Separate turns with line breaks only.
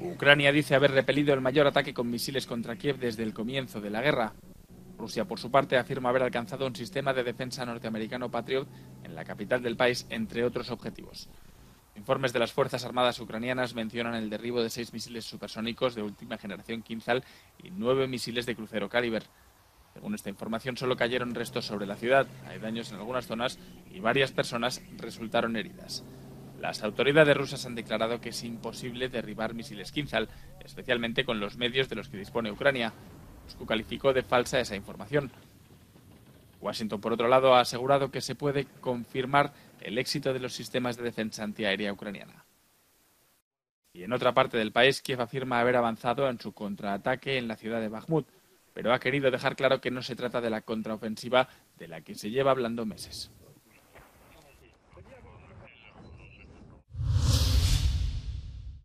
Ucrania dice haber repelido el mayor ataque con misiles contra Kiev desde el comienzo de la guerra. Rusia, por su parte, afirma haber alcanzado un sistema de defensa norteamericano Patriot en la capital del país, entre otros objetivos. Informes de las Fuerzas Armadas ucranianas mencionan el derribo de seis misiles supersónicos de última generación Kinzhal y nueve misiles de crucero Caliber. Según esta información, solo cayeron restos sobre la ciudad, hay daños en algunas zonas y varias personas resultaron heridas. Las autoridades rusas han declarado que es imposible derribar misiles Kinzhal, especialmente con los medios de los que dispone Ucrania. Moscú calificó de falsa esa información. Washington, por otro lado, ha asegurado que se puede confirmar el éxito de los sistemas de defensa antiaérea ucraniana. Y en otra parte del país, Kiev afirma haber avanzado en su contraataque en la ciudad de Bakhmut, pero ha querido dejar claro que no se trata de la contraofensiva de la que se lleva hablando meses.